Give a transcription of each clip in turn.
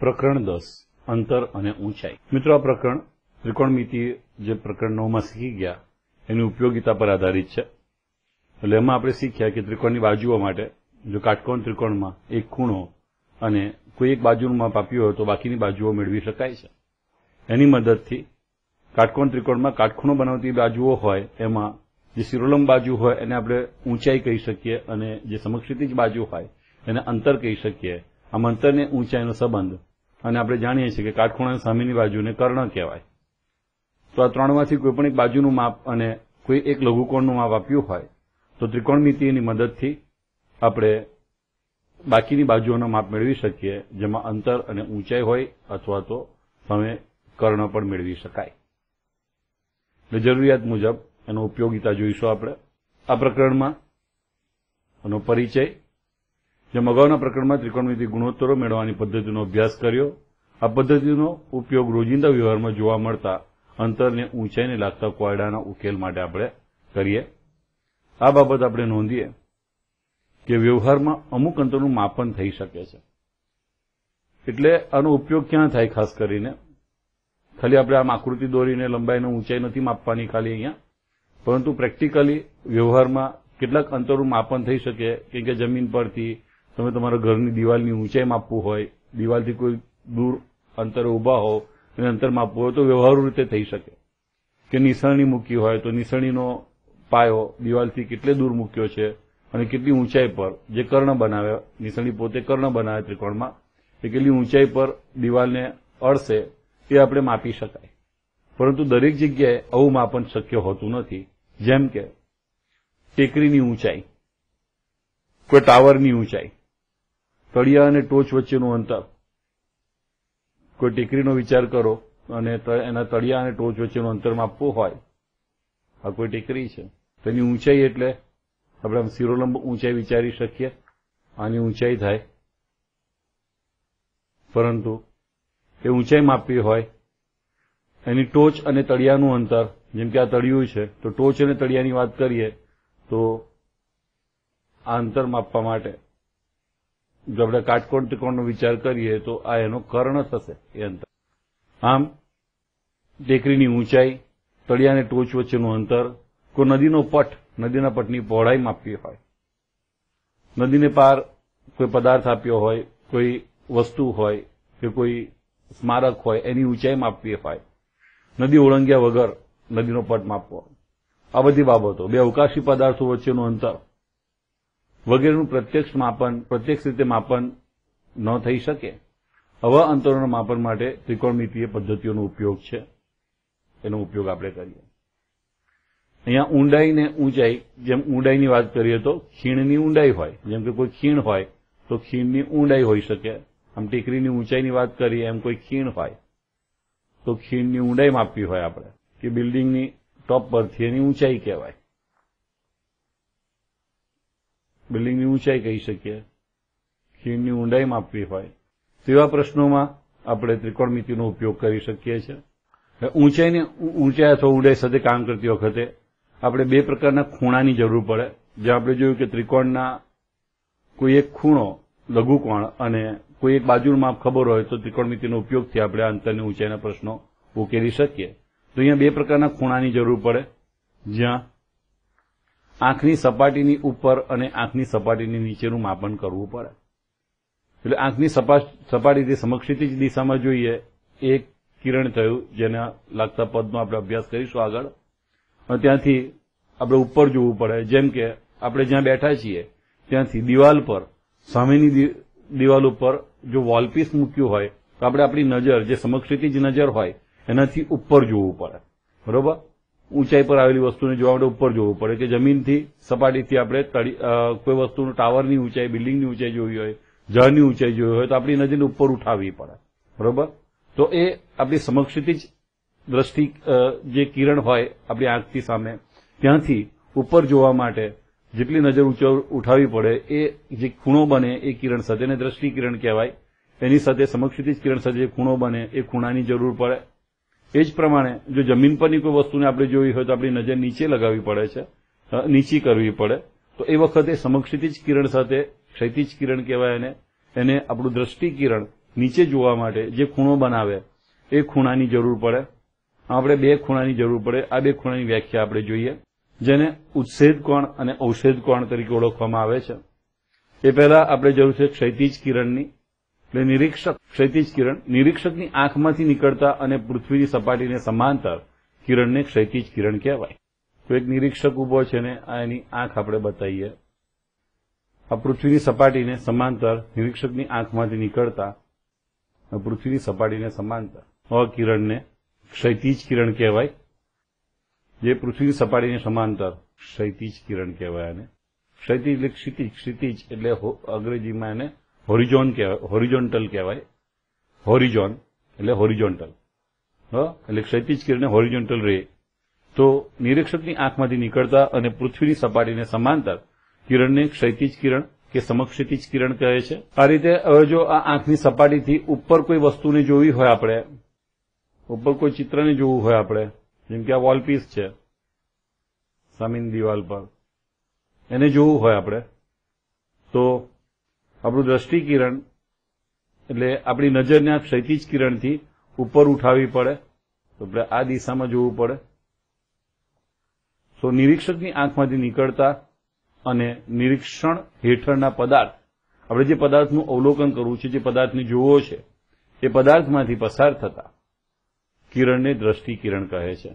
પ્રકરણ દસ, અંતર અને ઊંચાઈ. મિત્રો, આ પ્રકરણ ત્રિકોણમિતિ જે પ્રકરણ નવમાં શીખી ગયા, એની ઉપયોગિતા પર આધારિત છે. એટલે એમાં આપણે શીખ્યા કે ત્રિકોણની બાજુઓ માટે જો કાટકોણ ત્રિકોણમાં એક ખૂણો અને કોઈ એક બાજુનું માપ આપ્યું હોય તો બાકીની બાજુઓ મેળવી શકાય છે. એની મદદથી કાટકોણ ત્રિકોણમાં કાટખૂણો બનાવતી બાજુઓ હોય, એમાં જે શિરોલંબ બાજુ હોય એને આપણે ઊંચાઈ કહી શકીએ અને જે સમક્ષિતિજ બાજુ હોય એને અંતર કહી શકીએ. આમ અંતરને ઊંચાઈનો સંબંધ અને આપણે જાણીએ છીએ કે કાટખૂણા સામેની બાજુને કર્ણ કહેવાય. તો આ ત્રણમાંથી કોઈ પણ એક બાજુનું માપ અને કોઈ એક લઘુકોણનું માપ આપ્યું હોય, તો ત્રિકોણમિતિની મદદથી આપણે બાકીની બાજુઓનો માપ મેળવી શકીએ, જેમાં અંતર અને ઊંચાઈ હોય અથવા તો સામે કર્ણ પણ મેળવી શકાય. એટલે જરૂરિયાત મુજબ એનો ઉપયોગિતા જોઈશું આપણે આ પ્રકરણમાં. એનો પરિચય જેમ અગાઉના પ્રકરણમાં ત્રિકોણમિતિ ગુણોત્તરો મેળવવાની પદ્ધતિનો અભ્યાસ કર્યો. આ પદ્ધતિનો ઉપયોગ રોજિંદા વ્યવહારમાં જોવા મળતા અંતરને ઊંચાઈને લાગતા કોયડાના ઉકેલ માટે આપણે કરીએ. આ બાબત આપણે નોંધીએ કે વ્યવહારમાં અમુક અંતરનું માપન થઈ શકે છે. એટલે આનો ઉપયોગ ક્યાં થાય ખાસ કરીને? ખાલી આપણે આમ આકૃતિ દોરીને લંબાઈને ઊંચાઈ નથી માપવાની ખાલી અહીંયા. પરંતુ પ્રેક્ટિકલી વ્યવહારમાં કેટલાક અંતરનું માપન થઈ શકે કે જમીન પરથી તમે તમારા ઘરની દિવાલની ઊંચાઈ માપવું હોય, દિવાલથી કોઈ દૂર અંતરે ઊભા હો અને અંતર માપવું હોય તો વ્યવહારુ રીતે થઈ શકે. કે નિસરણી મૂકી હોય તો નિસરણીનો પાયો દિવાલથી કેટલે દૂર મૂક્યો છે અને કેટલી ઊંચાઈ પર, જે કર્ણ બનાવે, નિસરણી પોતે કર્ણ બનાવે ત્રિકોણમાં, એ કેટલી ઊંચાઈ પર દિવાલને અડશે એ આપણે માપી શકાય. પરંતુ દરેક જગ્યાએ આવું માપન શક્ય હોતું નથી. જેમ કે ટેકરીની ઊંચાઈ, કોઈ ટાવરની ઊંચાઈ તળિયા અને ટોચ વચ્ચેનું અંતર. કોઈ ટેકરીનો વિચાર કરો અને એના તળિયા અને ટોચ વચ્ચેનું અંતર માપવું હોય, આ કોઈ ટેકરી છે. તેની ઊંચાઈ એટલે આપણે આમ શિરોલંબ ઊંચાઈ વિચારી શકીએ, આની ઊંચાઈ થાય. પરંતુ એ ઊંચાઈ માપવી હોય, એની ટોચ અને તળિયાનું અંતર, જેમ કે આ તળિયું છે, તો ટોચ અને તળિયાની વાત કરીએ, તો આ અંતર માપવા માટે જો આપણે કાટકોણ ત્રિકોણનો વિચાર કરીએ તો આ એનો કર્ણ થશે એ અંતર. આમ, ટેકરીની ઊંચાઈ તળિયા અને ટોચ વચ્ચેનું અંતર, કોઈ નદીનો પટ, નદીના પટની પહોળાઈ માપવી હોય. નદીને પાર કોઈ પદાર્થ આપ્યો હોય, કોઈ વસ્તુ હોય, કે કોઈ સ્મારક હોય, એની ઊંચાઈ માપવી હોય. નદી ઓળંગ્યા વગર નદીનો પટ માપવો. આ બધી બાબતો, બે અવકાશી પદાર્થો વચ્ચેનું અંતર. વગેરેનું પ્રત્યક્ષ માપન, પ્રત્યક્ષ રીતે માપન ન થઈ શકે. આવા અંતરોના માપન માટે ત્રિકોણમિતીય પદ્ધતિઓનો ઉપયોગ છે. એનો ઉપયોગ આપણે કરીએ. અહીંયા ઊંડાઈ ને ઊંચાઈ, જેમ ઊંડાઈની વાત કરીએ તો ખીણની ઊંડાઈ હોય. જેમ કે કોઈ ખીણ હોય, તો ખીણની ઊંડાઈ હોઈ શકે. આમ ટેકરીની ઊંચાઈની વાત કરીએ, એમ કોઈ ખીણ હોય, તો ખીણની ઊંડાઈ માપવી હોય આપણે. કે બિલ્ડિંગની ટોપ પરથી એની ઊંચાઈ કહેવાય. બિલ્ડિંગની ઊંચાઈ કહી શકીએ. ખીણની ઊંડાઈ માપવી હોય. તેવા પ્રશ્નોમાં આપણે ત્રિકોણમિતિનો ઉપયોગ કરી શકીએ છીએ. ઊંચાઈને ઊંચાઈ અથવા ઊંડાઈ સાથે કામ કરતી વખતે આપણે બે પ્રકારના ખૂણાની જરૂર પડે. જે આપણે જોયું કે ત્રિકોણના કોઈ એક ખૂણો લઘુકોણ અને કોઈ એક બાજુનું માપ ખબર હોય તો ત્રિકોણમિતિનો ઉપયોગથી આપણે અંતરની ઊંચાઈના પ્રશ્નો ઉકેલી શકીએ. તો અહીંયા બે પ્રકારના ખૂણાની જરૂર પડે. જ્યાં આંખની સપાટીની ઉપર અને આંખની સપાટીની નીચેનું માપન કરવું પડે. એટલે આંખની સપાટીથી સમક્ષિતિજ દિશામાં જોઈએ એક કિરણ થયું, જેના લાગતા પદનો આપણે અભ્યાસ કરીશું આગળ. અને ત્યાંથી આપણે ઉપર જોવું પડે. જેમ કે આપણે જ્યાં બેઠા છીએ, ત્યાંથી દિવાલ પર, સામેની દિવાલ ઉપર જો વોલપીસ મૂક્યું હોય, તો આપણે આપણી નજર, જે સમક્ષિતિજ નજર હોય, એનાથી ઉપર જોવું પડે. બરોબર? ઊંચાઈ પર આવેલી વસ્તુને જોવા માટે ઉપર જોવું પડે કે જમીનથી સપાટીથી આપણે કોઈ વસ્તુનું ટાવરની ઊંચાઈ, બિલ્ડિંગની ઊંચાઈ જોવી હોય, જળની ઊંચાઈ જોવી હોય, તો આપણી નજરને ઉપર ઉઠાવવી પડે. બરોબર? તો એ આપણી સમક્ષિતિજ દ્રષ્ટિ જે કિરણ હોય આપણી આંખથી સામે, ત્યાંથી ઉપર જોવા માટે જેટલી નજર ઉઠાવવી પડે, એ જે ખૂણો બને એ કિરણ સાથે, એને દ્રષ્ટિ કિરણ કહેવાય. એની સાથે સમક્ષિતિજ કિરણ સાથે જે ખૂણો બને, એ ખૂણાની જરૂર પડે. એ જ પ્રમાણે જો જમીન પરની કોઈ વસ્તુને આપણે જોવી હોય તો આપણી નજર નીચે લગાવવી પડે છે નીચી કરવી પડે. તો એ વખતે સમક્ષિતિજ કિરણ સાથે ક્ષૈતિજ કિરણ કહેવાય એને. એને આપણું દ્રષ્ટિ કિરણ નીચે જોવા માટે જે ખૂણો બનાવે, એ ખૂણાની જરૂર પડે. આપણે બે ખૂણાની જરૂર પડે. આ બે ખૂણાની વ્યાખ્યા આપણે જોઈએ. જેને ઉચ્છેદ કોણ અને ઔષેદ કોણ તરીકે ઓળખવામાં આવે છે. એ પહેલા આપણે જરૂર છે ક્ષૈતિજ કિરણની. એટલે નિરીક્ષક ક્ષૈતિજ કિરણ નિરીક્ષકની આંખમાંથી નીકળતા અને પૃથ્વીની સપાટીને સમાંતર કિરણને ક્ષૈતિજ કિરણ કહેવાય. તો એક નિરીક્ષક ઊભો છે ને આ એની આંખ આપણે બતાવીએ. આ પૃથ્વીની સપાટીને સમાંતર નિરીક્ષકની આંખમાંથી નીકળતા પૃથ્વીની સપાટીને સમાંતર. અકિરણને કિરણને ક્ષૈતિજ કિરણ કહેવાય. જે પૃથ્વીની સપાટીને સમાંતર ક્ષૈતિજ કિરણ કહેવાય અને ક્ષૈતિજ એટલે ક્ષિતિજ ક્ષિતિજ એટલે અંગ્રેજીમાં એને હોરિઝોન કહેવાય, હોરિઝોન્ટલ કહેવાય. હોરિઝોન એટલે હોરિઝોન્ટલ. એટલે ક્ષૈતિજ કિરણને હોરિઝોન્ટલ રે. તો નિરીક્ષકની આંખમાંથી નીકળતા અને પૃથ્વીની સપાટીને સમાંતર કિરણને ક્ષૈતિજ કિરણ કે સમક્ષિતિજ કિરણ કહે છે. આ રીતે હવે જો આ આંખની સપાટીથી ઉપર કોઈ વસ્તુને જોવી હોય આપણે, ઉપર કોઈ ચિત્રને જોવું હોય આપણે, જેમ કે આ વોલપીસ છે, સામેની દિવાલ પર, એને જોવું હોય આપણે, તો આપણું દ્રષ્ટિ કિરણ એટલે આપણી નજરને ક્ષૈતિજ કિરણથી ઉપર ઉઠાવવી પડે, તો આપણે આ દિશામાં જોવું પડે. તો નિરીક્ષકની આંખમાંથી નીકળતા અને નિરીક્ષણ હેઠળના પદાર્થ, આપણે જે પદાર્થનું અવલોકન કરવું છે, જે પદાર્થને જોવો છે, એ પદાર્થમાંથી પસાર થતા કિરણને દ્રષ્ટિ કિરણ કહે છે.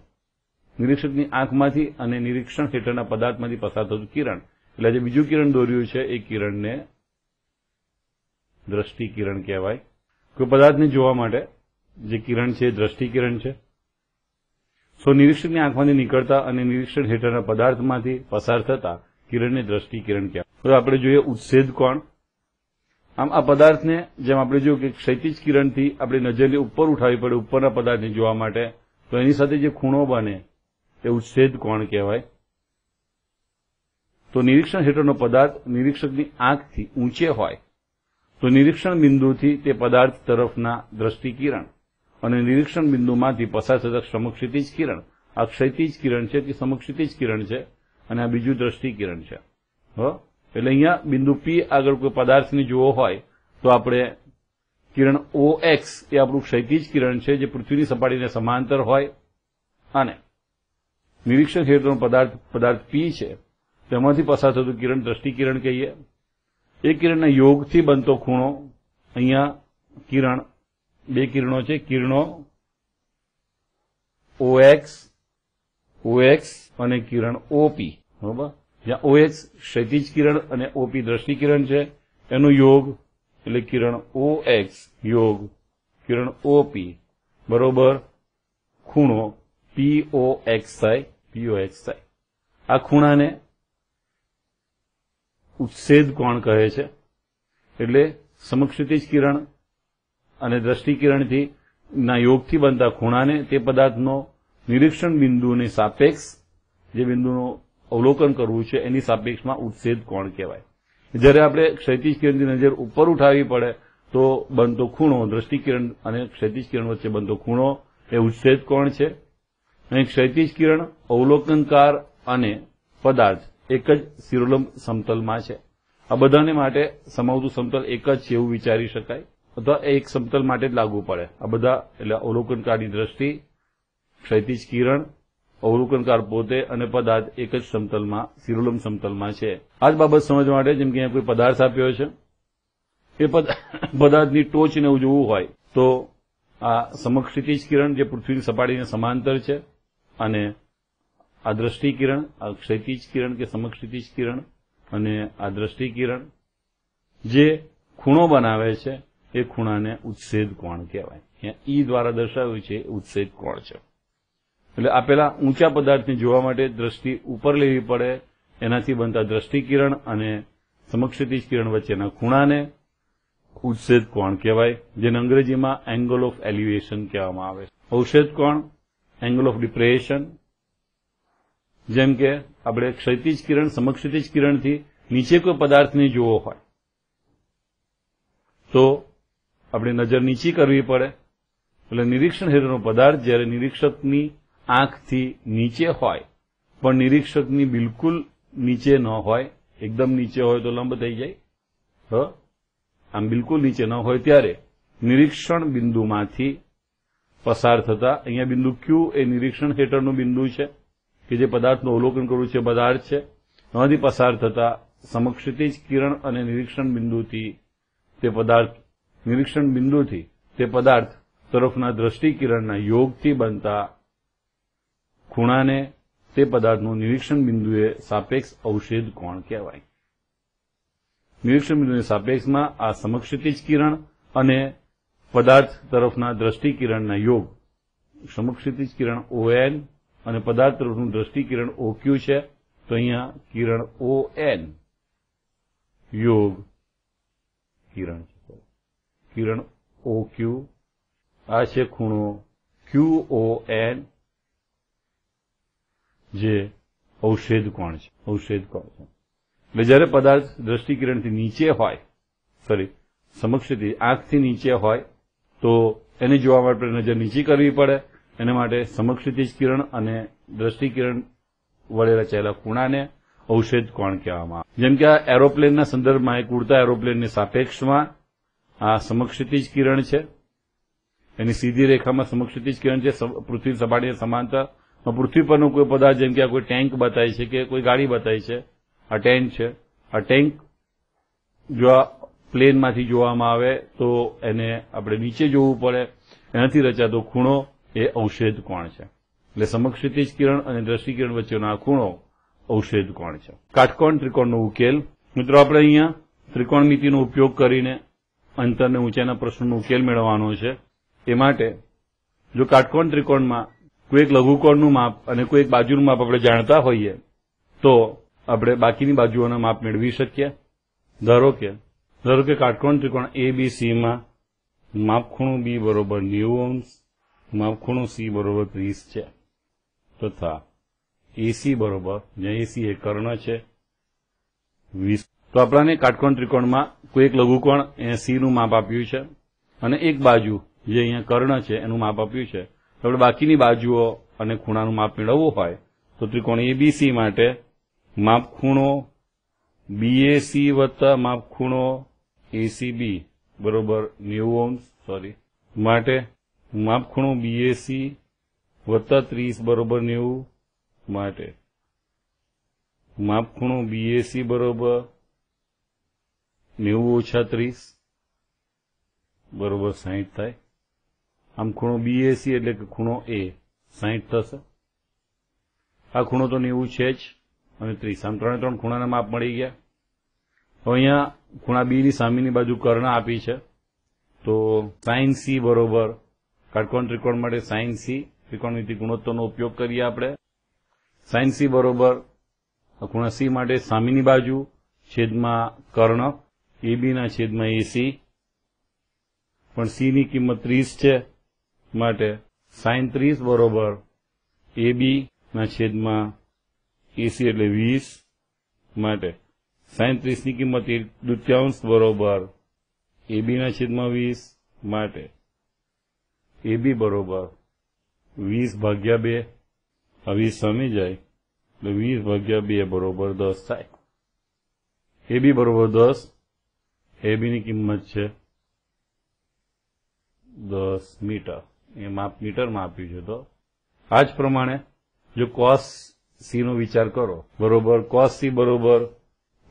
નિરીક્ષકની આંખમાંથી અને નિરીક્ષણ હેઠળના પદાર્થમાંથી પસાર થતું કિરણ, એટલે જે બીજું કિરણ દોર્યું છે, એ કિરણને દ્રષ્ટિ કિરણ કહેવાય. કોઈ પદાર્થને જોવા માટે જે કિરણ છે એ દ્રષ્ટિ કિરણ છે. સો નિરીક્ષકની આંખમાંથી નીકળતા અને નિરીક્ષણ હેઠળના પદાર્થમાંથી પસાર થતા કિરણને દ્રષ્ટિ કિરણ કહેવાય. તો આપણે જોઈએ ઉત્સેદ કોણ. આમ આ પદાર્થને જેમ આપણે જોયું કે ક્ષૈતિજ કિરણથી આપણે નજરને ઉપર ઉઠાવી પડે ઉપરના પદાર્થને જોવા માટે, તો એની સાથે જે ખૂણો બને એ ઉચ્છેદ કોણ કહેવાય. તો નિરીક્ષણ હેઠળનો પદાર્થ નિરીક્ષકની આંખથી ઊંચે હોય. તો નિરીક્ષણ બિંદુથી તે પદાર્થ તરફના દ્રષ્ટિ કિરણ અને નિરીક્ષણ બિંદુમાંથી પસાર થતા સમક્ષિતિજ કિરણ. આ ક્ષૈતિજ કિરણ છે કે સમક્ષિતિજ કિરણ છે અને આ બીજું દ્રષ્ટિ કિરણ છે એટલે અહીંયા બિંદુ પી આગળ કોઈ પદાર્થની જોવો હોય તો આપણે કિરણ ઓ એક્સ એ આપણું ક્ષૈતિજ કિરણ છે જે પૃથ્વીની સપાટીને સમાંતર હોય અને નિરીક્ષણ ક્ષેત્રનો પદાર્થ પદાર્થ પી છે. તેમાંથી પસાર થતું કિરણ દ્રષ્ટિકિરણ કહીએ. એ કિરણના યોગથી બનતો ખૂણો, અહીંયા કિરણ, બે કિરણો છે, કિરણો, ઓએક્સ ઓએક્સ અને કિરણ ઓપી, બરોબર? જ્યાં ઓએક્સ ક્ષૈતિજ કિરણ અને ઓપી દ્રષ્ટિ કિરણ છે, એનો યોગ એટલે કિરણ ઓ એક્સ યોગ, કિરણ ઓપી, બરોબર? ખૂણો પીઓ એક્સ થાય પીઓ એક્સ થાય. આ ખૂણાને ઉચ્છેદ કોણ કહે છે? એટલે સમક્ષિતિજ કિરણ અને દ્રષ્ટિ કિરણથી ના યોગથી બનતા ખૂણાને તે પદાર્થનો નિરીક્ષણ બિંદુની સાપેક્ષ જે બિંદુનું અવલોકન કરવું છે, એની સાપેક્ષમાં ઉચ્છેદ કોણ કહેવાય? જ્યારે આપણે ક્ષૈતિજ કિરણની નજર ઉપર ઉઠાવી પડે, તો બનતો ખૂણો, દ્રષ્ટિકિરણ અને ક્ષૈતિજ કિરણ વચ્ચે બનતો ખૂણો, એ ઉચ્છેદ કોણ છે? અહીં ક્ષૈતિજ કિરણ અવલોકનકાર અને પદાર્થ એક જ શિરોલંબ સમતલમાં છે. આ બધાને માટે સમાવતું સમતલ એક જ છે એવું વિચારી શકાય. અથવા એક સમતલ માટે જ લાગુ પડે. આ બધા એટલે અવલોકનકારની દ્રષ્ટિ, ક્ષૈતિજ કિરણ, અવલોકનકાર પોતે અને પદાર્થ એક જ સમતલમાં શિરોલમ સમતલમાં છે. આ જ બાબત સમજવા માટે જેમ કે અહીંયા કોઈ પદાર્થ આપ્યો છે એ પદાર્થની ટોચને જોવું હોય, તો આ સમક્ષિતિજ કિરણ જે પૃથ્વીની સપાટીને સમાંતર છે અને આ દ્રષ્ટિ કિરણ આ ક્ષૈતિજ કિરણ કે સમક્ષિતિજ કિરણ અને આ દ્રષ્ટિ કિરણ જે ખૂણો બનાવે છે, એ ખૂણાને ઉત્સેદ કોણ કહેવાય. અહીંયા ઈ દ્વારા દર્શાવ્યું છે ઉત્સેદ કોણ છે. એટલે આપેલા ઊંચા પદાર્થને જોવા માટે દ્રષ્ટિ ઉપર લેવી પડે, એનાથી બનતા દ્રષ્ટિ કિરણ અને સમક્ષિતિજ કિરણ વચ્ચેના ખૂણાને ઉત્સેદ કોણ કહેવાય, જેને અંગ્રેજીમાં એંગલ ઓફ એલિવેશન કહેવામાં આવે છે. ઔષધ કોણ? Angle of depression. જેમ કે આપણે ક્ષૈતિજ કિરણ સમક્ષિતિજ કિરણથી નીચે કોઈ પદાર્થને જોવો હોય. તો આપણે નજર નીચી કરવી પડે. એટલે નિરીક્ષણ હેઠળનો પદાર્થ જ્યારે નિરીક્ષકની આંખથી નીચે હોય, પણ નિરીક્ષકની બિલકુલ નીચે ન હોય, એકદમ નીચે હોય તો લંબ થઈ જાય. હ? આમ બિલકુલ નીચે ન હોય ત્યારે નિરીક્ષણ બિંદુમાંથી પસાર થતા, અહીંયા બિંદુ ક્યુ એ નિરીક્ષણ હેઠળનું બિંદુ છે. કે જે પદાર્થનું અવલોકન કરવું છે પદાર્થ છે. એમાંથી પસાર થતા સમક્ષિતિજ કિરણ અને નિરીક્ષણ બિંદુથી તે પદાર્થ, નિરીક્ષણ બિંદુથી તે પદાર્થ તરફના દ્રષ્ટિ કિરણના યોગથી બનતા ખૂણાને તે પદાર્થનું નિરીક્ષણ બિંદુએ સાપેક્ષ અવશેદ કોણ કહેવાય. નિરીક્ષણ બિંદુની સાપેક્ષમાં આ સમક્ષિતિજ કિરણ અને પદાર્થ તરફના દ્રષ્ટિ કિરણના યોગ. સમક્ષિતિજ કિરણ ઓએન અને પદાર્થ તરફનું દ્રષ્ટિકિરણ ઓ ક્યુ છે, તો અહીંયા કિરણ ઓ એન યોગ કિરણ છે. કિરણ ઓ ક્યુ આ છે ખૂણો ક્યુ ઓ એન જે ઔષેદ કોણ છે? ઔષેદ કોણ છે? એટલે જ્યારે પદાર્થ દ્રષ્ટિકિરણથી નીચે હોય સોરી સમક્ષથી આંખથી નીચે હોય, તો એને જોવા માટે નજર નીચી કરવી પડે. એને માટે સમક્ષિતિજ કિરણ અને દ્રષ્ટિકિરણ વડે રચાયેલા ખૂણાને ઔષધ કોણ કહેવામાં જેમ કે આ એરોપ્લેનના સંદર્ભમાં એક ઉડતા એરોપ્લેનની સાપેક્ષમાં આ સમક્ષિતિજ કિરણ છે. એની સીધી રેખામાં સમક્ષિતિજ કિરણ છે. પૃથ્વી સપાટીને સમાંતર. પૃથ્વી પરનો કોઈ પદાર્થ જેમ કે આ કોઈ ટેન્ક બતાવી છે કે કોઈ ગાડી બતાવી છે. આ ટેન્ક છે. આ ટેન્ક જો આ પ્લેનમાંથી જોવામાં આવે તો એને આપણે નીચે જોવું પડે. એનાથી રચાતો ખૂણો એ ઔષધ કોણ છે? એટલે સમક્ષિતિજ કિરણ અને દ્રષ્ટિકિરણ વચ્ચેનો આ ખૂણો ઔષધ કોણ છે? કાટકોણ ત્રિકોણનો ઉકેલ. મિત્રો, આપણે અહીંયા ત્રિકોણમિતિનો ઉપયોગ કરીને અંતર અને ઊંચાઈના પ્રશ્નનો ઉકેલ મેળવવાનો છે. એ માટે જો કાટકોણ ત્રિકોણમાં કોઈ એક લઘુકોણનું માપ અને કોઈ એક બાજુનું માપ આપણે જાણતા હોઈએ, તો આપણે બાકીની બાજુઓના માપ મેળવી શકીએ. ધારો કે ધારો કે કાટકોણ ત્રિકોણ એ બી સીમાં માપખૂણું બી બરોબર નેવું અંશ માપખૂણું સી બરોબર ત્રીસ છે. તથા એસી બરોબર, જ્યાં એસી એ કર્ણ છે, વીસ. તો આપણાને કાટકોણ ત્રિકોણમાં કોઈ એક લઘુકોણ સી નું માપ આપ્યું છે અને એક બાજુ જે અહીંયા કર્ણ છે એનું માપ આપ્યું છે. આપણે બાકીની બાજુઓ અને ખૂણાનું માપ મેળવવું હોય તો ત્રિકોણ એબીસી માટે માપ ખૂણો બીએસી વત્તા માપ ખૂણો એસીબી બરોબર નેવું અંશ સોરી માટે માપ ખૂણો બીએસી વત્તા ત્રીસ બરોબર નેવું માટે. માપ ખૂણો બીએસી બરોબર નેવું ઓછા ત્રીસ બરોબર સાહીઠ થાય. આમ ખૂણો બીએસી એટલે કે ખૂણો એ સાહીઠ થશે. આ ખૂણો તો નેવું છે જ અને ત્રીસ. આમ ત્રણે ત્રણ ખૂણાના માપ મળી ગયા. હવે અહીંયા ખૂણા બીની સામેની બાજુ કર્ણ આપી છે. તો સાઇન સી બરોબર કાટકોણ ત્રિકોણ માટે સાઇન સી. ત્રિકોણમિતિ ગુણોત્તરનો ઉપયોગ કરીએ આપણે. સાઇન સી બરોબર. ખૂણા સી માટે સામેની બાજુ છેદમાં કર્ણ. એબીના છેદમાં એસી પણ સીની કિંમત ત્રીસ છે માટે સાઇન ત્રીસ બરોબર. એબીના છેદમાં એસી એટલે વીસ માટે સાઇન ત્રીસની કિંમત દૃત્યાંશ બરોબર. એબીના છેદમાં વીસ માટે એબી બરોબર. વીસ ભાગ્યા બે આ વીસ સમી જાય એટલે વીસ ભાગ્યા બે બરોબર દસ થાય. એ બી બરોબર દસ એબીની કિંમત છે દસ મીટર. એ માપ મીટરમાં આપ્યું છે તો. આ જ પ્રમાણે જો કોસ સી નો વિચાર કરો, બરોબર કોસ સી બરોબર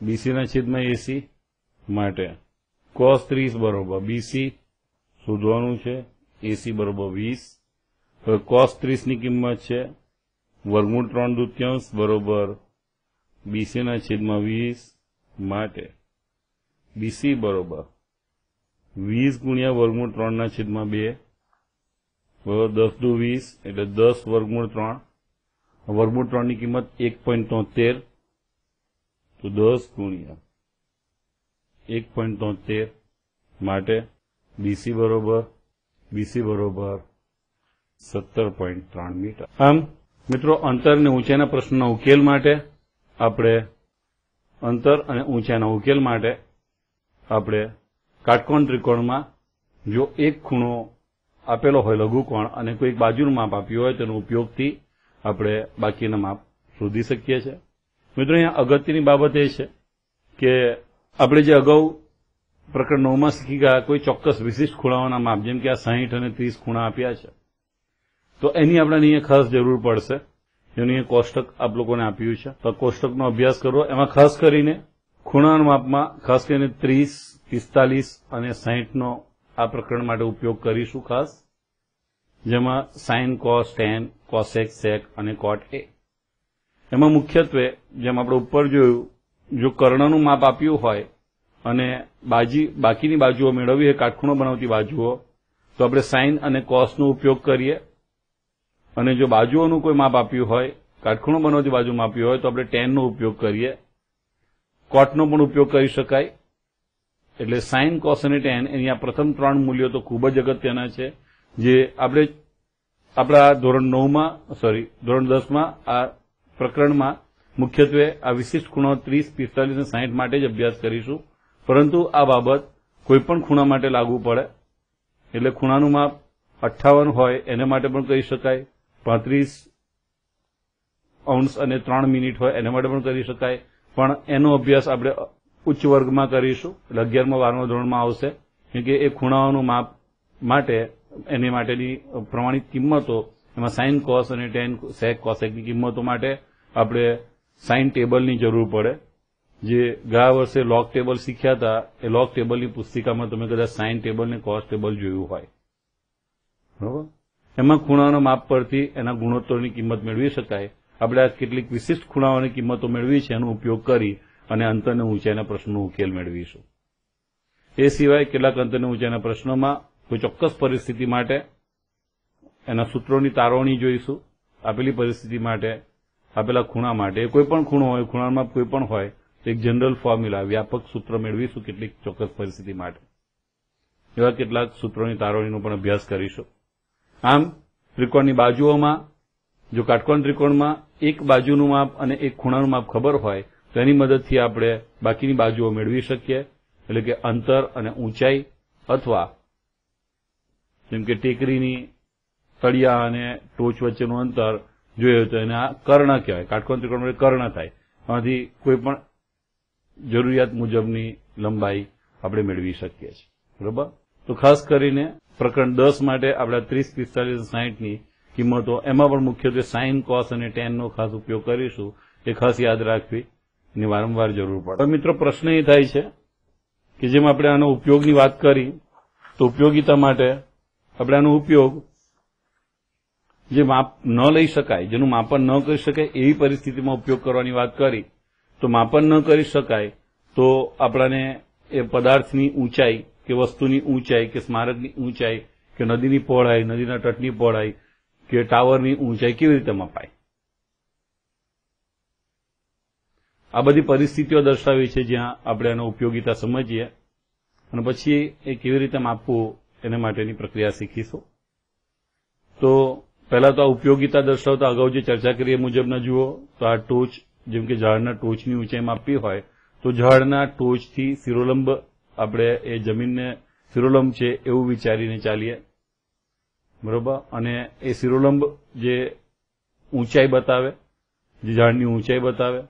બીસી ના છેદમાં એસી માટે. કોસ ત્રીસ બરોબર બીસી શોધવાનું છે. એસી બરોબર વીસ. હવે કોસ ત્રીસની કિંમત છે. વર્ગમૂળ ત્રણ દૃત્યાંશ બરોબર બીસીના છેદમાં વીસ માટે બીસી બરોબર વીસ ગુણ્યા વર્ગમૂળ ત્રણના છેદમાં બે. બરોબર દસ દુ વીસ એટલે દસ વર્ગમૂળ ત્રણ. વર્ગમૂળ ત્રણની કિંમત એક પોઈન્ટ તોતેર. તો દસ ગુણ્યા એક પોઈન્ટ તોતેર માટે બીસી બરોબર બીસી બરોબર સત્તર પોઈન્ટ ત્રણ મીટર. આમ, મિત્રો, અંતર અને ઊંચાઈના પ્રશ્નના ઉકેલ માટે આપણે અંતર અને ઊંચાઈના ઉકેલ માટે આપણે કાટકોણ ત્રિકોણમાં જો એક ખૂણો આપેલો હોય લઘુકોણ અને કોઈક બાજુનું માપ આપ્યું હોય તેનો ઉપયોગથી આપણે બાકીના માપ શોધી શકીએ છીએ. મિત્રો, અહીંયા અગત્યની બાબત એ છે કે આપણે જે અગાઉ પ્રકરણ નવમાં શીખી ગયા, કોઈ ચોક્કસ વિશિષ્ટ ખૂણાઓના માપ, જેમ કે આ સાહીઠ અને ત્રીસ ખૂણા આપ્યા છે. તો એની આપણે અહીંયા ખાસ જરૂર પડશે. એનું અહીંયા કોષ્ટક આપ લોકોને આપ્યું છે. તો કોષ્ટકનો અભ્યાસ કરવો. એમાં ખાસ કરીને ખૂણાના માપમાં ખાસ કરીને ત્રીસ, પિસ્તાલીસ અને સાહીઠનો આ પ્રકરણ માટે ઉપયોગ કરીશું ખાસ. જેમાં sine cos tan cosec sec અને કોટ એ. એમાં મુખ્યત્વે જેમ આપણે ઉપર જોયું, જો કર્ણનું માપ આપ્યું હોય અને બાજી, બાકીની બાજુઓ મેળવવી હોય, કાટખૂણો બનાવતી બાજુઓ, તો આપણે સાઇન અને કોસનો ઉપયોગ કરીએ. અને જો બાજુઓનું કોઈ માપ આપ્યું હોય, કાટખૂણો બનાવતી બાજુ માપ્યું હોય, તો આપણે ટેનનો ઉપયોગ કરીએ. કોટનો પણ ઉપયોગ કરી શકાય. એટલે સાઇન, કોસ અને ટેન, એની આ પ્રથમ ત્રણ મૂલ્યો તો ખૂબ જ અગત્યના છે, જે આપણે આપણા ધોરણ નવમાં સોરી ધોરણ દસમાં, આ પ્રકરણમાં મુખ્યત્વે આ વિશિષ્ટ ખૂણો ત્રીસ, પિસ્તાલીસ અને સાહીઠ માટે જ અભ્યાસ કરીશું. પરંતુ આ બાબત કોઈપણ ખૂણા માટે લાગુ પડે. એટલે ખૂણાનું માપ અઠ્ઠાવન હોય એને માટે પણ કહી શકાય. પાંત્રીસ અંશ અને ત્રણ મિનિટ હોય એને માટે પણ કરી શકાય. પણ એનો અભ્યાસ આપણે ઉચ્ચ વર્ગમાં કરીશું. એટલે અગિયારમાં બારમા ધોરણમાં આવશે. કેમ કે એ ખૂણાઓનું માપ માટે, એની માટેની પ્રમાણિત કિંમતો, એમાં સાઇન કોસ અને ટેન સેક કોસેકની કિંમતો માટે આપણે સાઇન ટેબલની જરૂર પડે. જે ગયા વર્ષે લોક ટેબલ શીખ્યા હતા, એ લોક ટેબલની પુસ્તિકામાં તમે કદાચ સાઇન ટેબલ ને કોસ ટેબલ જોયું હોય. બરોબર? એમાં ખૂણાના માપ પરથી એના ગુણોત્તરની કિંમત મેળવી શકાય. આપણે આ કેટલીક વિશિષ્ટ ખૂણાઓની કિંમતો મેળવી છે, એનો ઉપયોગ કરી અને અંતર ઊંચાઈના પ્રશ્નનો ઉકેલ મેળવીશું. એ સિવાય કેટલાક અંતરને ઊંચાઈના પ્રશ્નોમાં કોઈ ચોક્કસ પરિસ્થિતિ માટે એના સૂત્રોની તારવણી જોઈશું. આપેલી પરિસ્થિતિ માટે, આપેલા ખૂણા માટે. કોઈ પણ ખૂણો હોય, ખૂણામાં કોઈ પણ હોય એક જનરલ ફોર્મ્યુલા વ્યાપક સૂત્ર મેળવીશું કેટલીક ચોક્કસ પરિસ્થિતિ માટે. એવા કેટલાક સૂત્રોની તારવણીનો પણ અભ્યાસ કરીશું. આમ, ત્રિકોણની બાજુઓમાં, જો કાટકોણ ત્રિકોણમાં એક બાજુનું માપ અને એક ખૂણાનું માપ ખબર હોય, તો એની મદદથી આપણે બાકીની બાજુઓ મેળવી શકીએ. એટલે કે અંતર અને ઊંચાઈ અથવા જેમ કે ટેકરીની તળિયા અને ટોચ વચ્ચેનું અંતર જોઈએ તો એને આ કર્ણ કહેવાય. કાટકોણ ત્રિકોણ કર્ણ થાય. આમાંથી કોઈ પણ જરૂરિયાત મુજબની લંબાઈ આપણે મેળવી શકીએ છીએ. બરોબર? તો ખાસ કરીને પ્રકરણ દસ માટે આપણે ત્રીસ, પિસ્તાલીસ, સાહીઠની કિંમતો, એમાં પણ મુખ્યત્વે સાઇન કોસ અને ટેનનો ખાસ ઉપયોગ કરીશું. એ ખાસ યાદ રાખવી એની વારંવાર જરૂર પડે. મિત્રો, પ્રશ્ન એ થાય છે કે જેમ આપણે આનો ઉપયોગની વાત કરી, તો ઉપયોગીતા માટે આપણે આનો ઉપયોગ જે માપ ન લઈ શકાય, જેનું માપન ન કરી શકાય, એવી પરિસ્થિતિમાં ઉપયોગ કરવાની વાત કરી. તો માપન ન કરી શકાય, તો આપણાને એ પદાર્થની ઊંચાઈ, કે વસ્તુની ઊંચાઈ, કે સ્મારકની ઊંચાઈ, કે નદીની પહોળાઈ, નદીના તટની પહોળાઈ, કે ટાવરની ઊંચાઈ કેવી રીતે મપાય. આ બધી પરિસ્થિતિઓ દર્શાવી છે જ્યાં આપણે એનો ઉપયોગિતા સમજીએ અને પછી એ કેવી રીતે માપવું એને માટેની પ્રક્રિયા શીખીશું. તો પહેલા તો આ ઉપયોગિતા દર્શાવતા અગાઉ જે ચર્ચા કરીએ મુજબના જુઓ. તો આ ટોચ જેમ કે ઝાડના ટોચની ઊંચાઈ માપવી હોય, તો ઝાડના ટોચથી શિરોલંબ આપણે એ જમીનને શિરોલંબ છે એવું વિચારીને ચાલીએ. બરોબર? અને એ શિરોલંબ જે ઊંચાઈ બતાવે, જે ઝાડની ઊંચાઈ બતાવે,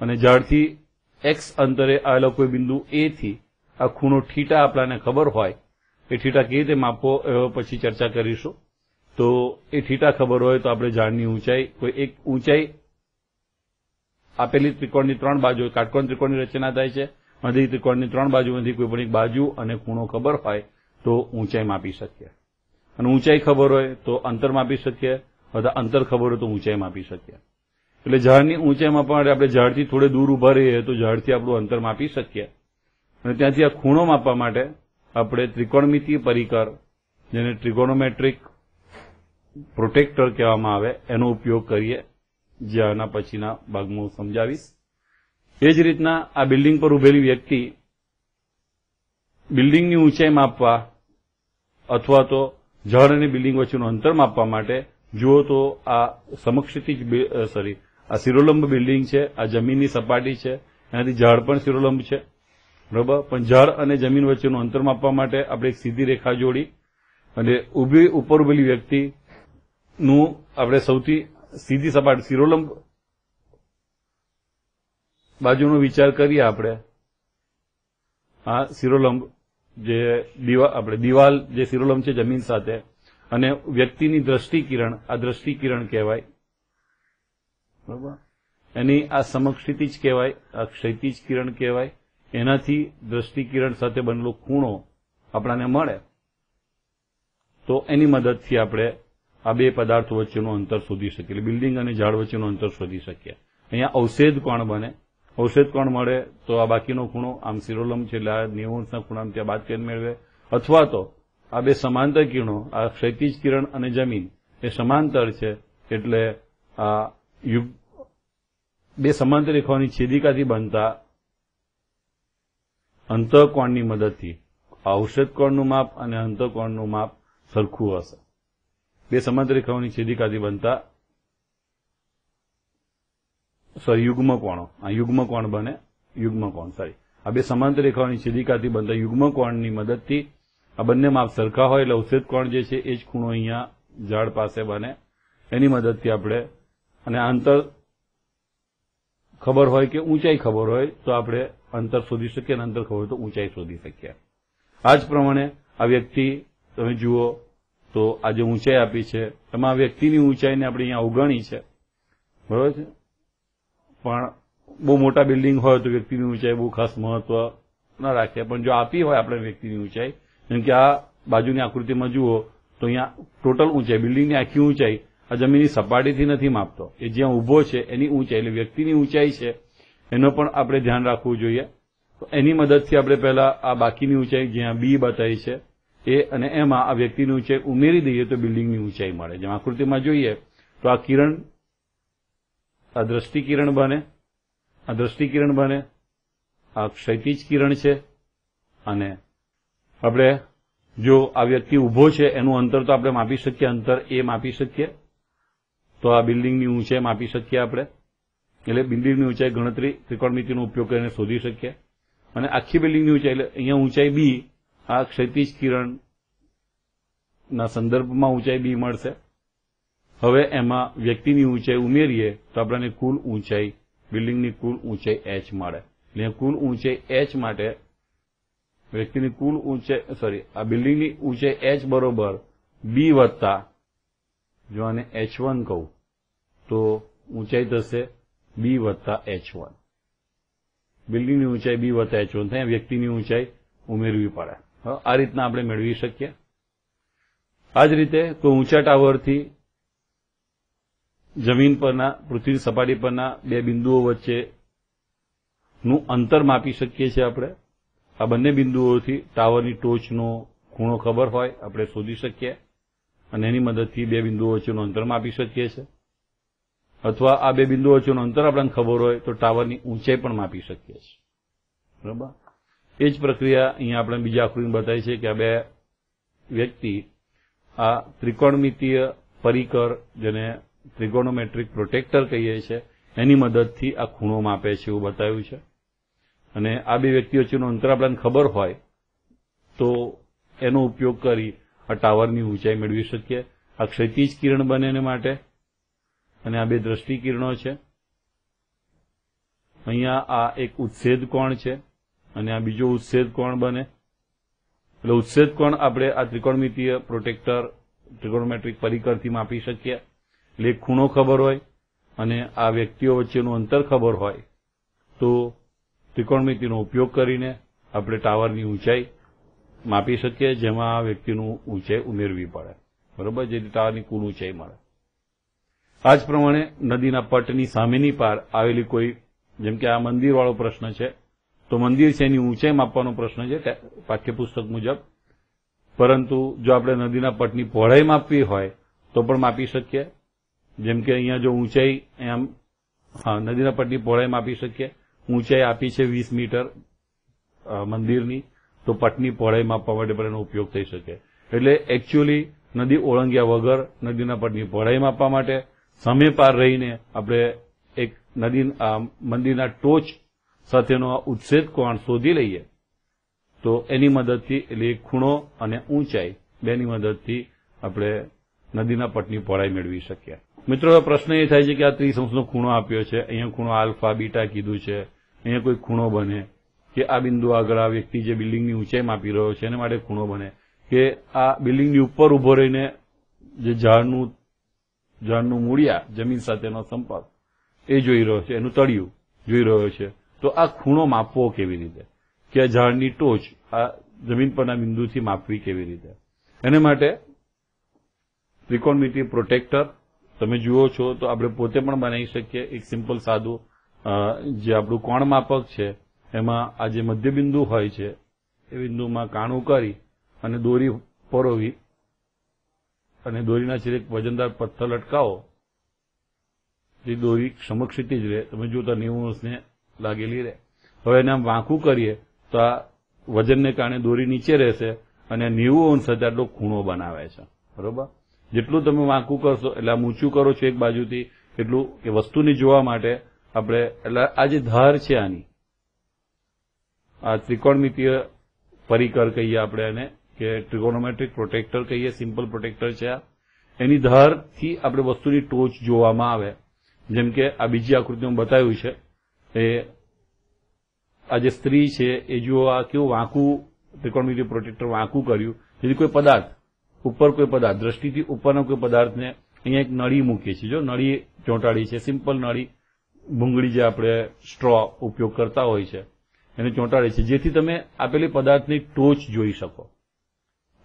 અને ઝાડથી એક્સ અંતરે આવેલા કોઈ બિંદુ એ થી આ ખૂણો ઠીટા આપણાને ખબર હોય, એ ઠીટા કેવી રીતે માપવો પછી ચર્ચા કરીશું. તો એ ઠીટા ખબર હોય તો આપણે ઝાડની ઊંચાઈ, કોઈ એક ઊંચાઈ આપેલી ત્રિકોણની ત્રણ બાજુ કાટકોણ ત્રિકોણની રચના થાય છે. મધ્ય ત્રિકોણની ત્રણ બાજુમાંથી કોઈ પણ એક બાજુ અને ખૂણો ખબર હોય તો ઊંચાઈ માપી શકીએ. અને ઊંચાઈ ખબર હોય તો અંતર માપી શકીએ અથવા અંતર ખબર હોય તો ઊંચાઈ માપી શકીએ. એટલે ઝાડની ઊંચાઈ માપવા માટે આપણે ઝાડથી થોડે દૂર ઊભા રહીએ તો ઝાડથી આપણું અંતર માપી શકીએ. અને ત્યાંથી આ ખૂણો માપવા માટે આપણે ત્રિકોણમિતિ પરિકર જેને ટ્રિગોનોમેટ્રિક પ્રોટેક્ટર કહેવામાં આવે, એનો ઉપયોગ કરીએ. જે આના પછીના ભાગમાં હું સમજાવીશ. એ જ રીતના આ બિલ્ડિંગ પર ઉભેલી વ્યક્તિ બિલ્ડિંગની ઊંચાઈ માપવા અથવા તો ઝાડ અને બિલ્ડિંગ વચ્ચેનું અંતર માપવા માટે જુઓ તો આ સમક્ષિતિજ સોરી આ શિરોલંબ બિલ્ડિંગ છે, આ જમીનની સપાટી છે, એનાથી ઝાડ પણ શિરોલંબ છે. બરોબર? પણ ઝાડ અને જમીન વચ્ચેનું અંતર માપવા માટે આપણે એક સીધી રેખા જોડી અને ઊભી, ઉપર ઉભેલી વ્યક્તિનું આપણે સૌથી સીધી સપાટી, શિરોલંબ બાજુનો વિચાર કરીએ આપણે. આ શિરોલંબ જે દીવા, આપણે દિવાલ જે શિરોલમ છે જમીન સાથે, અને વ્યક્તિની દ્રષ્ટિ કિરણ આ દ્રષ્ટિ કિરણ કહેવાય. બરોબર? એની આ સમક્ષિતિ જ કહેવાય, આ ક્ષૈતિજ કિરણ કહેવાય. એનાથી દ્રષ્ટિ કિરણ સાથે બનેલો ખૂણો આપણાને મળે. તો એની મદદથી આપણે આ બે પદાર્થો વચ્ચેનું અંતર શોધી શકીએ. એટલે બિલ્ડિંગ અને ઝાડ વચ્ચેનું અંતર શોધી શકીએ. અહીંયા અવષેધ કોણ બને? ઔષધ કોણ મળે? તો આ બાકીનો ખૂણો, આમ સિરોલમ છે, એટલે આ નેવુંસના ખૂણામાં ત્યાં બાદ કરીને મેળવે? અથવા તો આ બે સમાંતર કિરણો, આ ક્ષૈતિજ કિરણ અને જમીન, એ સમાંતર છે, એટલે આ બે સમાંતર રેખાઓની છેદિકાથી બનતા અંતઃકોણની મદદથી ઔષધ કોણનું માપ અને અંતઃકોણનું માપ સરખું હશે. બે સમાંતર રેખાઓની છેદિકાથી બનતા સોરી યુગ્મ કોણ આ યુગ્મ કોણ બને યુગ્મ કોણ સોરી આ બે સમાંતર રેખાઓની છેદિકાથી બનતા યુગ્મ કોણની મદદથી આ બંને માપ સરખા હોય એટલે ઔષધ કોણ જે છે એ જ ખૂણો અહીંયા ઝાડ પાસે બને. એની મદદથી આપણે, અને અંતર ખબર હોય કે ઊંચાઈ ખબર હોય તો આપણે અંતર શોધી શકીએ અને અંતર ખબર હોય તો ઊંચાઈ શોધી શકીએ. આ જ પ્રમાણે આ વ્યક્તિ, તમે જુઓ તો આ જે ઊંચાઈ આપી છે, એમાં વ્યક્તિની ઊંચાઈને આપણે અહીંયા અવગણી છે. બરોબર છે? પણ બહુ મોટા બિલ્ડિંગ હોય તો વ્યક્તિની ઊંચાઈ બહુ ખાસ મહત્વ ન રાખે. પણ જો આપી હોય આપણે વ્યક્તિની ઊંચાઈ, જેમ કે આ બાજુની આકૃતિમાં જુઓ, તો અહીંયા ટોટલ ઊંચાઈ, બિલ્ડિંગની આખી ઊંચાઈ આ જમીનની સપાટીથી નથી માપતો. એ જ્યાં ઊભો છે, એની ઊંચાઈ એટલે વ્યક્તિની ઊંચાઈ છે. એનો પણ આપણે ધ્યાન રાખવું જોઈએ. તો એની મદદથી આપણે પહેલા આ બાકીની ઊંચાઈ જ્યાં બી બતાવી છે એ અને એમાં આ વ્યક્તિની ઊંચાઈ ઉમેરી દઈએ તો બિલ્ડિંગની ઊંચાઈ મળે. જેમ આકૃતિમાં જોઈએ, તો આ કિરણ, આ દ્રષ્ટિ કિરણ બને, આ દ્રષ્ટિ કિરણ બને, આ ક્ષૈતિજ કિરણ છે, અને આપણે જો આ વ્યક્તિ ઊભો છે, એનું અંતર તો આપણે માપી શકીએ, અંતર એ માપી શકીએ, તો આ બિલ્ડિંગની ઊંચાઈ માપી શકીએ આપણે. એટલે બિલ્ડિંગની ઊંચાઈ ગણતરી ત્રિકોણમિતિનો ઉપયોગ કરીને શોધી શકીએ. અને આખી બિલ્ડિંગની ઊંચાઈ, એટલે અહીંયા ઊંચાઈ બી આ ક્ષતિજ કિરણના સંદર્ભમાં ઊંચાઈ બી મળશે. હવે એમાં વ્યક્તિની ઊંચાઈ ઉમેરીએ તો આપણને કુલ ઊંચાઈ, બિલ્ડિંગની કુલ ઊંચાઈ એચ મળે. એટલે કુલ ઊંચાઈ એચ માટે વ્યક્તિની કુલ ઊંચાઈ સોરી આ બિલ્ડિંગની ઊંચાઈ એચ બરોબર બી વત્તા, જો આને એચ વન કહું, તો ઊંચાઈ થશે બી વત્તા એચ વન બિલ્ડિંગની ઊંચાઈ બી વત્તા એચ વન થાય, વ્યક્તિની ઊંચાઈ ઉમેરવી પડે. આ રીતના આપણે મેળવી શકીએ. આ જ રીતે કોઈ ઊંચા ટાવરથી જમીન પરના પૃથ્વીની સપાટી પરના બે બિંદુઓ વચ્ચેનું અંતર માપી શકીએ છીએ આપણે. આ બંને બિંદુઓથી ટાવરની ટોચનો ખૂણો ખબર હોય, આપણે શોધી શકીએ અને એની મદદથી બે બિંદુઓ વચ્ચેનું અંતર માપી શકીએ છીએ. અથવા આ બે બિંદુઓ વચ્ચેનું અંતર આપણને ખબર હોય તો ટાવરની ઊંચાઈ પણ માપી શકીએ છીએ. બરાબર? એ જ પ્રક્રિયા અહીંયા આપણે બીજા આકૃતિ બતાવી છે કે આ બે વ્યક્તિ આ ત્રિકોણમિતીય પરિકર જેને ત્રિકોણોમેટ્રિક પ્રોટેક્ટર કહીએ છીએ એની મદદથી આ ખૂણો માપે છે એવું બતાવ્યું છે. અને આ બે વ્યક્તિ વચ્ચેનું અંતર આપણને ખબર હોય તો એનો ઉપયોગ કરી આ ટાવરની ઊંચાઈ મેળવી શકીએ. આ ક્ષૈતિજ કિરણ બને એને માટે અને આ બે દ્રષ્ટિ કિરણો છે. અહીંયા આ એક ઉચ્છેદ કોણ છે. અને આ બીજો ઉચ્છેદ કોણ બને? એટલે ઉચ્છેદ કોણ આપણે આ ત્રિકોણમિતીય પ્રોટેક્ટર ત્રિકોણમેટ્રિક પરિકરથી માપી શકીએ. એટલે ખૂણો ખબર હોય અને આ વ્યક્તિઓ વચ્ચેનું અંતર ખબર હોય તો ત્રિકોણમિતિનો ઉપયોગ કરીને આપણે ટાવરની ઊંચાઈ માપી શકીએ, જેમાં આ વ્યક્તિનું ઊંચાઈ ઉમેરવી પડે. બરોબર? જેથી ટાવરની કુલ ઊંચાઈ મળે. આ જ પ્રમાણે નદીના પટની સામેની પાર આવેલી કોઈ, જેમ કે આ મંદિરવાળો પ્રશ્ન છે તો મંદિર છે એની ઊંચાઈ માપવાનો પ્રશ્ન છે પાઠ્યપુસ્તક મુજબ. પરંતુ જો આપણે નદીના પટની પહોળાઈ માપવી હોય, તો પણ માપી શકીએ. જેમ કે અહીંયા જો ઊંચાઈ એમ, હા, નદીના પટની પહોળાઈ માપી શકીએ. ઊંચાઈ આપી છે વીસ મીટર મંદિરની, તો પટની પહોળાઈ માપવા માટે પણ એનો ઉપયોગ થઈ શકે. એટલે એકચ્યુઅલી નદી ઓળંગ્યા વગર નદીના પટની પહોળાઈ માપવા માટે સમય પાર રહીને આપણે એક નદી મંદિરના ટોચ સાથેનો આ ઉચ્છેદ કોણ શોધી લઈએ? તો એની મદદથી એટલે ખૂણો અને ઊંચાઈ બેની મદદથી આપણે નદીના પટની પહોળાઈ મેળવી શકીએ. મિત્રો પ્રશ્ન એ થાય છે કે આ ત્રિસંશનો ખૂણો આપ્યો છે. અહીંયા ખૂણો આલ્ફા, બીટા કીધું છે. અહીંયા કોઈ ખૂણો બને કે આ બિંદુ આગળ આ વ્યક્તિ જે બિલ્ડિંગની ઊંચાઈ માપી રહ્યો છે, એને માટે ખૂણો બને કે આ બિલ્ડિંગની ઉપર ઊભો રહીને જે ઝાડનું ઝાડનું મૂળિયા જમીન સાથેનો સંપર્ક એ જોઈ રહ્યો છે, એનું તળિયું જોઈ રહ્યો છે. તો આ ખૂણો માપવો કેવી રીતે? કે ઝાડની ટોચ, આ જમીન પરના બિંદુથી માપવી કેવી રીતે? એને માટે ત્રિકોણમિતિ પ્રોટેક્ટર, તમે જુઓ છો તો આપણે પોતે પણ બનાવી શકીએ. એક સિમ્પલ સાદું જે આપણું કોણ માપક છે, એમાં આ જે મધ્યબિંદુ હોય છે, એ બિંદુમાં કાણું કરી અને દોરી પરોવી અને દોરીના છેડે વજનદાર પથ્થર લટકાવો. જે દોરી સમક્ષિતિ જ રહે. તમે જોતા નેવું અંશને લાગેલી રહે. હવે એને આમ વાંકું કરીએ તો આ વજનને કારણે દોરી નીચે રહેશે અને નેવું અંશ જેટલો ખૂણો બનાવે છે. બરોબર? જેટલું તમે વાંકું કરશો, એટલે આમ ઊંચું કરો છો એક બાજુથી, એટલું એ વસ્તુને જોવા માટે આપણે, એટલે આ જે ધાર છે આની, આ ત્રિકોણમિતીય પરિકર કહીએ આપણે એને કે ટ્રિગોનોમેટ્રિક પ્રોટેક્ટર કહીએ સિમ્પલ પ્રોટેક્ટર છે આ. એની ધારથી આપણે વસ્તુની ટોચ જોવામાં આવે. જેમ કે આ બીજી આકૃતિમાં બતાવ્યું છે એ આ જે સ્ત્રી છે, એ જુઓ આ કેવું વાંકું ત્રિકોણમિતિ પ્રોટેક્ટર વાંકું કર્યું. જેથી કોઈ પદાર્થ, ઉપર કોઈ પદાર્થ, દ્રષ્ટિથી ઉપરના કોઈ પદાર્થને અહીંયા એક નળી મૂકીએ છીએ. જો નળી ચોંટાડી છે, સિમ્પલ નળી, ભૂંગળી જે આપણે સ્ટ્રો ઉપયોગ કરતા હોય છે, એને ચોંટાડી છે જેથી તમે આપેલી પદાર્થની ટોચ જોઈ શકો.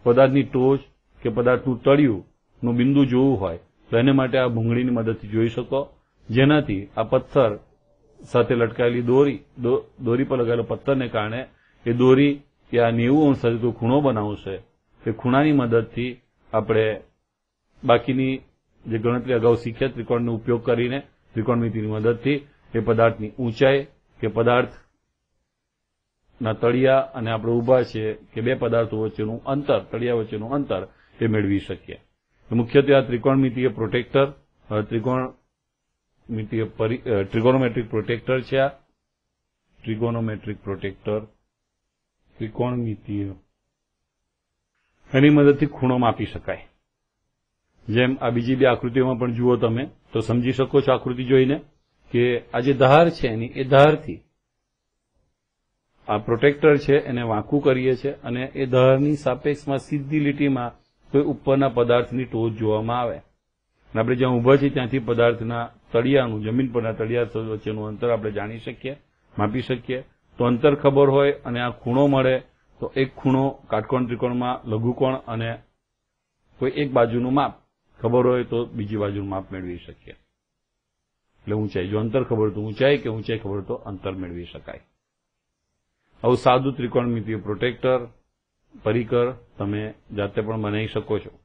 પદાર્થની ટોચ કે પદાર્થનું તળિયું નું બિંદુ જોવું હોય, તો એને માટે આ ભૂંગળીની મદદથી જોઈ શકો. જેનાથી આ પથ્થર સાથે લટકાયેલી દોરી દોરી પર લગાવેલો પથ્થરને કારણે એ દોરી કે આ નેવું અંશ સાથે ખૂણો બનાવશે, એ ખૂણાની મદદથી આપણે બાકીની જે ગણતરી અગાઉ શીખ્યા ત્રિકોણનો ઉપયોગ કરીને ત્રિકોણમિતિની મદદથી એ પદાર્થની ઊંચાઈ કે પદાર્થ ના તળિયા અને આપણે ઊભા છે કે બે પદાર્થો વચ્ચેનું અંતર, તળિયા વચ્ચેનું અંતર એ મેળવી શકીએ. મુખ્યત્વે આ ત્રિકોણમિતિય પ્રોટેક્ટર ત્રિકોણ ટ્રિગોનોમેટ્રિક પ્રોટેક્ટર છે આ. ટ્રિગોનોમેટ્રિક પ્રોટેક્ટર ત્રિકોણમિતિય. એની મદદથી ખૂણો માપી શકાય. જેમ આ બીજી બે આકૃતિઓમાં પણ જુઓ તમે, તો સમજી શકો છો આકૃતિ જોઈને કે આ જે ધાર છે એની, એ ધારથી આ પ્રોટેક્ટર છે, એને વાંકું કરીએ છીએ અને એ ધારની સાપેક્ષમાં સીધી લીટીમાં કોઈ ઉપરના પદાર્થની ટોચ જોવામાં આવે. આપણે જ્યાં ઊભા છીએ ત્યાંથી પદાર્થના તળિયાનું, જમીન પરના તળિયા વચ્ચેનું અંતર આપણે જાણી શકીએ, માપી શકીએ. તો અંતર ખબર હોય અને આ ખૂણો મળે, તો એક ખૂણો કાટકોણ ત્રિકોણમાં લઘુકોણ અને કોઈ એક બાજુનું માપ. ખબર હોય તો બીજી બાજુનું માપ મેળવી શકીએ. એટલે ઊંચાઈ, જો અંતર ખબર તો ઊંચાઈ કે ઊંચાઈ ખબર તો અંતર મેળવી શકાય. આવું સાદું ત્રિકોણમિતિય પ્રોટેક્ટર પરિકર તમે જાતે પણ બનાવી શકો છો.